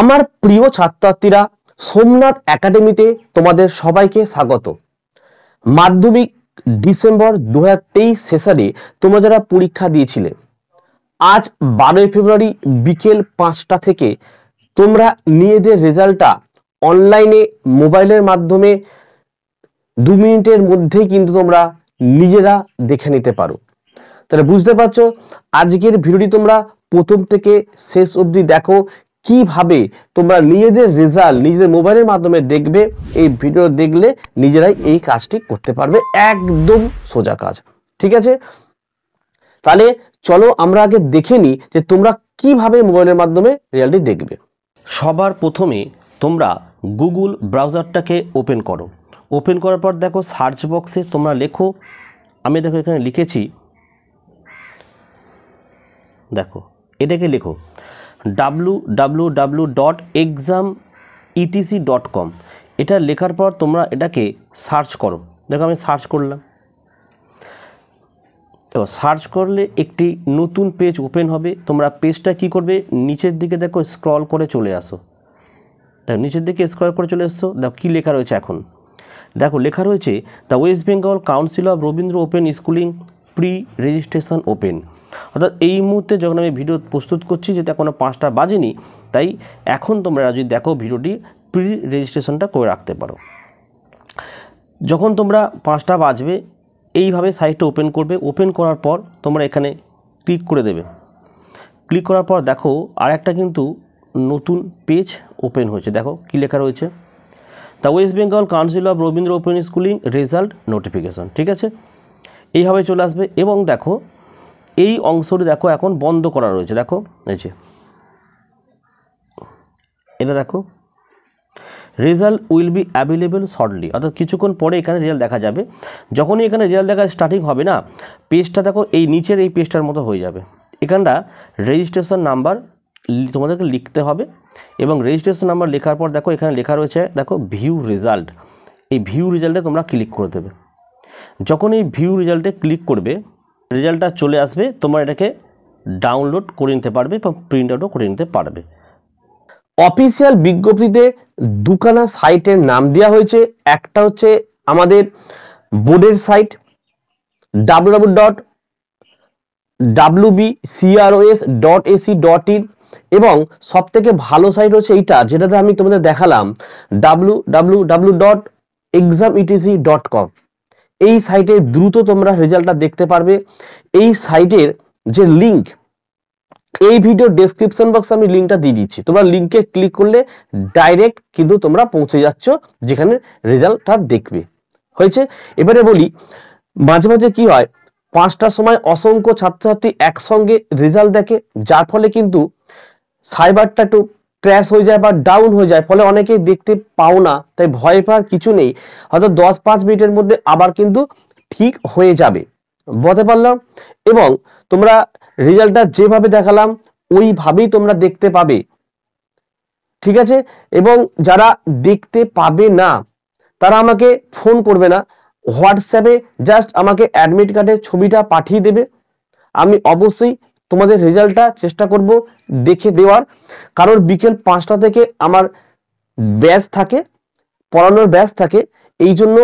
আমার প্রিয় ছাত্রছাত্রীরা, সোমনাথ একাডেমিতে তোমাদের সবাইকে স্বাগত। মাধ্যমিক ডিসেম্বর দু হাজার তেইশ তোমরা যারা পরীক্ষা দিয়েছিলে, আজ বারোই ফেব্রুয়ারি বিকেল পাঁচটা থেকে তোমরা নিজেদের রেজাল্টটা অনলাইনে, মোবাইলের মাধ্যমে দু মিনিটের মধ্যেই কিন্তু তোমরা নিজেরা দেখে নিতে পারো। তাহলে বুঝতে পারছ, আজকের ভিডিওটি তোমরা প্রথম থেকে শেষ অবধি দেখো কীভাবে তোমরা নিজেদের রেজাল্ট নিজেদের মোবাইলের মাধ্যমে দেখবে, এই ভিডিও দেখলে নিজেরাই এই কাজটি করতে পারবে। একদম সোজা কাজ। ঠিক আছে? তাহলে চলো আমরা আগে দেখে নিই যে তোমরা কীভাবে মোবাইলের মাধ্যমে রেজাল্টটি দেখবে। সবার প্রথমে তোমরা গুগল ব্রাউজারটাকে ওপেন করো। ওপেন করার পর দেখো সার্চ বক্সে তোমরা লেখো, আমি দেখো এখানে লিখেছি, দেখো, এটাকে লেখো W dot exam ETC dot com এটা লেখার পর তোমরা এটাকে সার্চ করো। দেখো আমি সার্চ করলাম। তো সার্চ করলে একটি নতুন পেজ ওপেন হবে। তোমরা পেজটা কি করবে? নিচের দিকে দেখো স্ক্রল করে চলে আসো। দেখো, নিচের দিকে স্ক্রল করে চলে এসছো। দেখো, কী লেখা রয়েছে এখন? দেখো, লেখা রয়েছে the West Bengal council of Rabindra open schooling pre registration open অর্থাৎ এই মুহূর্তে যখন আমি ভিডিও প্রস্তুত করছি যেটা এখনও পাঁচটা বাজেনি, তাই এখন তোমরা যদি দেখো ভিডিওটি প্রি রেজিস্ট্রেশনটা করে রাখতে পারো। যখন তোমরা পাঁচটা বাজবে, এইভাবে সাইটটা ওপেন করবে। ওপেন করার পর তোমরা এখানে ক্লিক করে দেবে। ক্লিক করার পর দেখো আর একটা কিন্তু নতুন পেজ ওপেন হয়েছে। দেখো কী লেখা রয়েছে। The West Bengal council of Rabindra open schooling result notification ঠিক আছে? এইভাবে চলে আসবে এবং দেখো এই অংশটি দেখো এখন বন্ধ করা রয়েছে, দেখো, এই যে। এটা দেখো। Result will be available shortly অর্থাৎ কিছুক্ষণ পরে এখানে রেজাল্ট দেখা যাবে। যখনই এখানে রেজাল্ট দেখা স্টার্টিং হবে না পেজটা দেখো এই নিচের এই পেজটার মতো হয়ে যাবে। এখানটা রেজিস্ট্রেশন নাম্বার তোমাদেরকে লিখতে হবে এবং রেজিস্ট্রেশন নাম্বার লেখার পর দেখো এখানে লেখা রয়েছে, দেখো ভিউ রেজাল্ট এই ভিউ রেজাল্টে তোমরা ক্লিক করে দেবে। যখন এই ভিউ রেজাল্টে ক্লিক করবে রেজাল্টটা চলে আসবে, তোমরা এটাকে ডাউনলোড করে নিতে পারবে এবং প্রিন্ট আউটও করে নিতে পারবে। অফিসিয়াল বিজ্ঞপ্তিতে দুখানা সাইটের নাম দেওয়া হয়েছে। একটা হচ্ছে আমাদের বোর্ডের site W dot W CROS dot AC dot in এবং সব থেকে ভালো সাইট হচ্ছে এইটা, যেটাতে আমি তোমাদের দেখালাম W W W dot exam ETC dot com এই সাইটে দ্রুত তোমরা রেজাল্টটা দেখতে পারবে। এই সাইটের যে লিঙ্ক এই ভিডিও ডেসক্রিপশন বক্সে আমি লিঙ্কটা দিয়ে দিচ্ছি। তোমরা লিঙ্কে ক্লিক করলে ডাইরেক্ট কিন্তু তোমরা পৌঁছে যাচ্ছ, যেখানে রেজাল্টটা দেখবে। হয়েছে? এবারে বলি, মাঝে মাঝে কি হয়, পাঁচটার সময় অসংখ্য ছাত্রছাত্রী একসঙ্গে রেজাল্ট দেখে, যার ফলে কিন্তু সাইবারটা একটু ক্র্যাশ হয়ে যায় বা ডাউন হয়ে যায়, ফলে অনেকেই দেখতে পাও না, তাই ভয় পাওয়ার কিছু নেই। হয়তো দশ পাঁচ মিনিটের মধ্যে আবার কিন্তু ঠিক হয়ে যাবে। বলতে পারলাম? এবং তোমরা রেজাল্টটা যেভাবে দেখালাম, ওইভাবেই তোমরা দেখতে পাবে। ঠিক আছে? এবং যারা দেখতে পাবে না, তারা আমাকে ফোন করবে না। হোয়াটসঅ্যাপে জাস্ট আমাকে অ্যাডমিট কার্ডের ছবিটা পাঠিয়ে দেবে। আমি অবশ্যই তোমাদের রেজাল্টটা চেষ্টা করব দেখে দেওয়ার। কারণ বিকেল পাঁচটা থেকে আমার ব্যাচ থাকে, পড়ানোর ব্যাচ থাকে, এই জন্য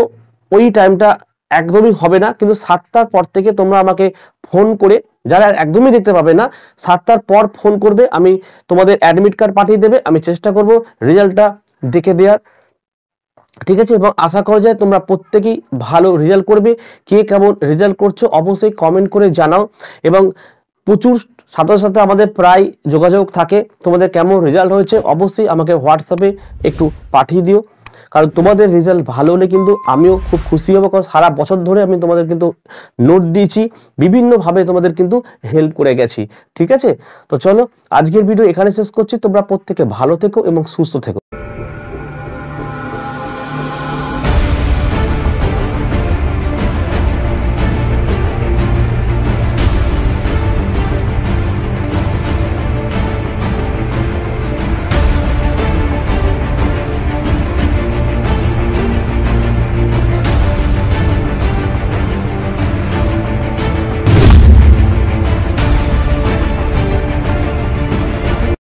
ওই টাইমটা একদমই হবে না। কিন্তু সাতটার পর থেকে তোমরা আমাকে ফোন করে, যারা একদমই দেখতে পাবে না, সাতটার পর ফোন করবে, আমি তোমাদের অ্যাডমিট কার্ড পাঠিয়ে দেবে, আমি চেষ্টা করব রেজাল্টটা দেখে দেওয়ার। ঠিক আছে? এবং আশা করা যায় তোমরা প্রত্যেকেই ভালো রেজাল্ট করবে। কে কেমন রেজাল্ট করছ, অবশ্যই কমেন্ট করে জানাও। এবং প্রচুর সাথে সাথে আমাদের প্রায় যোগাযোগ থাকে। তোমাদের কেমন রেজাল্ট হয়েছে অবশ্যই আমাকে হোয়াটসঅ্যাপে একটু পাঠিয়ে দিও। কারণ তোমাদের রেজাল্ট ভালো হলে কিন্তু আমিও খুব খুশি হব কারণ সারা বছর ধরে আমি তোমাদের কিন্তু নোট দিয়েছি। বিভিন্নভাবে তোমাদের কিন্তু হেল্প করে গেছি। ঠিক আছে? তো চলো, আজকের ভিডিও এখানে শেষ করছি। তোমরা প্রত্যেকে ভালো থেকো এবং সুস্থ থেকো।